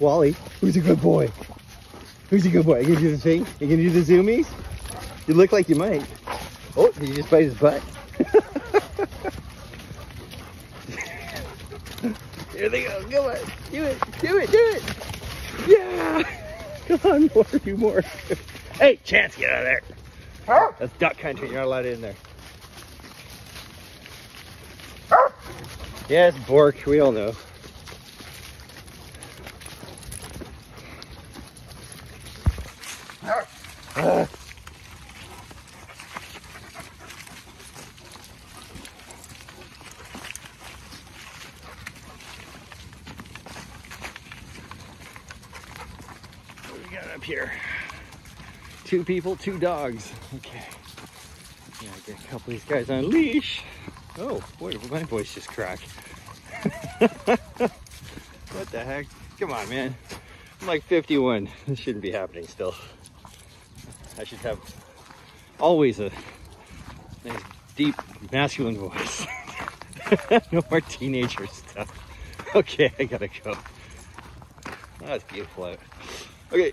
Wally, who's a good boy? Who's a good boy? You gonna do the thing? You gonna do the zoomies? You look like you might. Oh, did you just bite his butt? Here they go. Come on. Do it. Do it. Do it. Yeah. Come on, more. Do more. hey, Chance, get out of there. That's duck country. You're not allowed in there. Yes, Bork. We all know. Uh. We got up here? Two people, two dogs. Okay. Yeah, get a couple of these guys on a leash. Oh, boy, my voice just cracked. what the heck? Come on, man. I'm like 51. This shouldn't be happening still. I should have always a nice, deep, masculine voice. no more teenager stuff. Okay, I gotta go. That's beautiful. Okay.